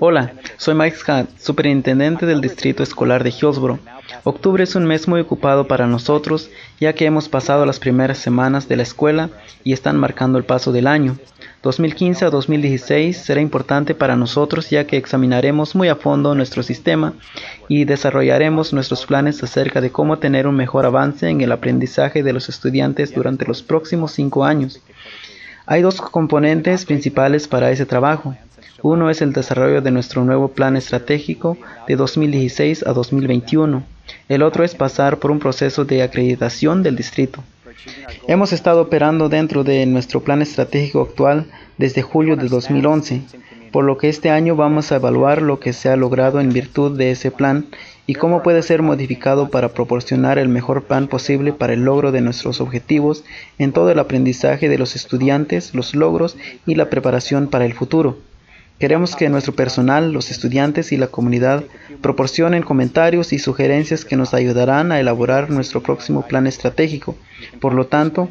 Hola, soy Mike Scott, superintendente del Distrito Escolar de Hillsboro. Octubre es un mes muy ocupado para nosotros, ya que hemos pasado las primeras semanas de la escuela y están marcando el paso del año. 2015 a 2016 será importante para nosotros ya que examinaremos muy a fondo nuestro sistema y desarrollaremos nuestros planes acerca de cómo tener un mejor avance en el aprendizaje de los estudiantes durante los próximos cinco años. Hay dos componentes principales para ese trabajo. Uno es el desarrollo de nuestro nuevo plan estratégico de 2016 a 2021. El otro es pasar por un proceso de acreditación del distrito. Hemos estado operando dentro de nuestro plan estratégico actual desde julio de 2011, por lo que este año vamos a evaluar lo que se ha logrado en virtud de ese plan y cómo puede ser modificado para proporcionar el mejor plan posible para el logro de nuestros objetivos en todo el aprendizaje de los estudiantes, los logros y la preparación para el futuro. Queremos que nuestro personal, los estudiantes y la comunidad proporcionen comentarios y sugerencias que nos ayudarán a elaborar nuestro próximo plan estratégico. Por lo tanto,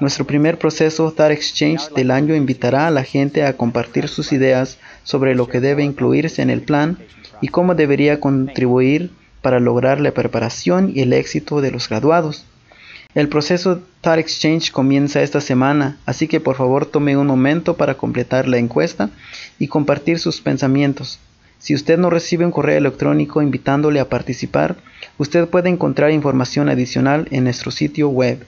nuestro primer proceso Thought Exchange del año invitará a la gente a compartir sus ideas sobre lo que debe incluirse en el plan y cómo debería contribuir para lograr la preparación y el éxito de los graduados. El proceso Thought Exchange comienza esta semana, así que por favor tome un momento para completar la encuesta y compartir sus pensamientos. Si usted no recibe un correo electrónico invitándole a participar, usted puede encontrar información adicional en nuestro sitio web.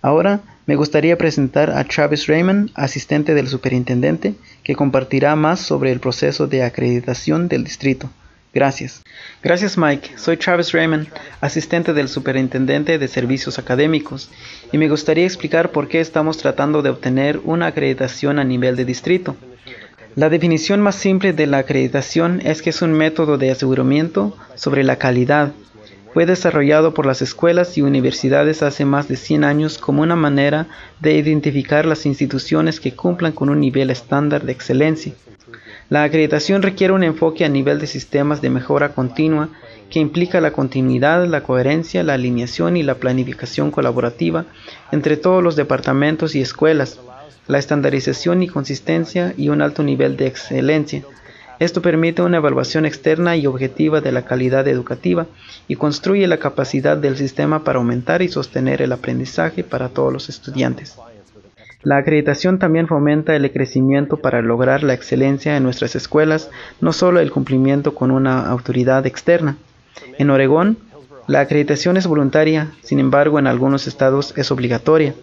Ahora me gustaría presentar a Travis Raymond, asistente del superintendente, que compartirá más sobre el proceso de acreditación del distrito. Gracias. Gracias Mike. Soy Travis Raymond, asistente del Superintendente de Servicios Académicos, y me gustaría explicar por qué estamos tratando de obtener una acreditación a nivel de distrito. La definición más simple de la acreditación es que es un método de aseguramiento sobre la calidad. Fue desarrollado por las escuelas y universidades hace más de 100 años como una manera de identificar las instituciones que cumplan con un nivel estándar de excelencia. La acreditación requiere un enfoque a nivel de sistemas de mejora continua que implica la continuidad, la coherencia, la alineación y la planificación colaborativa entre todos los departamentos y escuelas, la estandarización y consistencia y un alto nivel de excelencia. Esto permite una evaluación externa y objetiva de la calidad educativa y construye la capacidad del sistema para aumentar y sostener el aprendizaje para todos los estudiantes. La acreditación también fomenta el crecimiento para lograr la excelencia en nuestras escuelas, no solo el cumplimiento con una autoridad externa. En Oregón, la acreditación es voluntaria, sin embargo en algunos estados es obligatoria.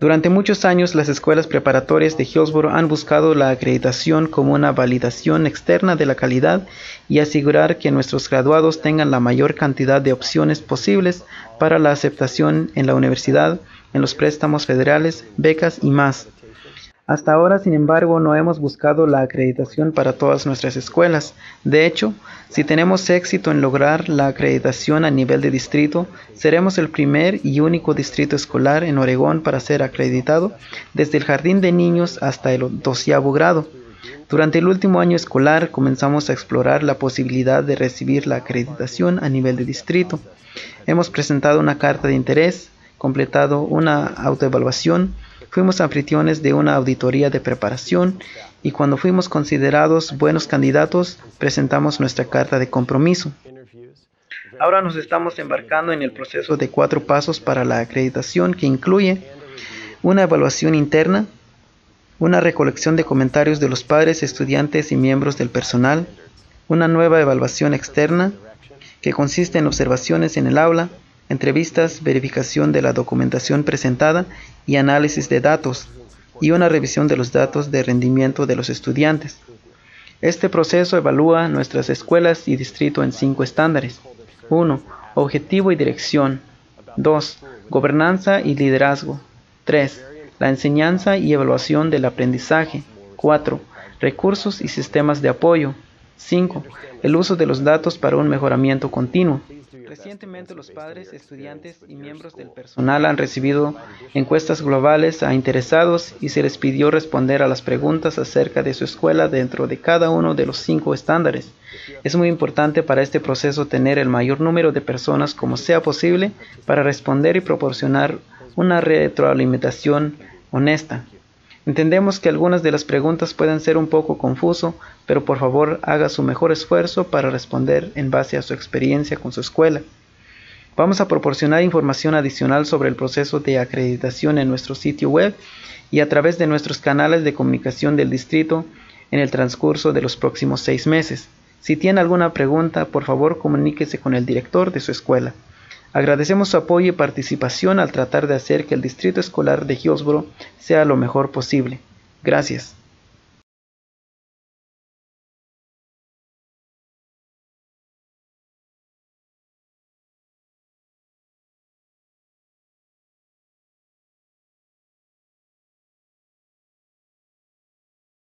Durante muchos años las escuelas preparatorias de Hillsborough han buscado la acreditación como una validación externa de la calidad y asegurar que nuestros graduados tengan la mayor cantidad de opciones posibles para la aceptación en la universidad en los préstamos federales, becas y más. Hasta ahora, sin embargo, no hemos buscado la acreditación para todas nuestras escuelas. De hecho, si tenemos éxito en lograr la acreditación a nivel de distrito, seremos el primer y único distrito escolar en Oregón para ser acreditado desde el jardín de niños hasta el doceavo grado. Durante el último año escolar comenzamos a explorar la posibilidad de recibir la acreditación a nivel de distrito. Hemos presentado una carta de interés, completado una autoevaluación, fuimos anfitriones de una auditoría de preparación y cuando fuimos considerados buenos candidatos, presentamos nuestra carta de compromiso. Ahora nos estamos embarcando en el proceso de cuatro pasos para la acreditación que incluye una evaluación interna, una recolección de comentarios de los padres, estudiantes y miembros del personal, una nueva evaluación externa que consiste en observaciones en el aula, entrevistas, verificación de la documentación presentada y análisis de datos, y una revisión de los datos de rendimiento de los estudiantes. Este proceso evalúa nuestras escuelas y distrito en cinco estándares. 1. Objetivo y dirección. 2. Gobernanza y liderazgo. 3. La enseñanza y evaluación del aprendizaje. 4. Recursos y sistemas de apoyo. 5. El uso de los datos para un mejoramiento continuo. Recientemente los padres, estudiantes y miembros del personal han recibido encuestas globales a interesados y se les pidió responder a las preguntas acerca de su escuela dentro de cada uno de los cinco estándares. Es muy importante para este proceso tener el mayor número de personas como sea posible para responder y proporcionar una retroalimentación honesta. Entendemos que algunas de las preguntas pueden ser un poco confuso, pero por favor haga su mejor esfuerzo para responder en base a su experiencia con su escuela. Vamos a proporcionar información adicional sobre el proceso de acreditación en nuestro sitio web y a través de nuestros canales de comunicación del distrito en el transcurso de los próximos seis meses. Si tiene alguna pregunta, por favor comuníquese con el director de su escuela. Agradecemos su apoyo y participación al tratar de hacer que el distrito escolar de Hillsborough sea lo mejor posible. Gracias.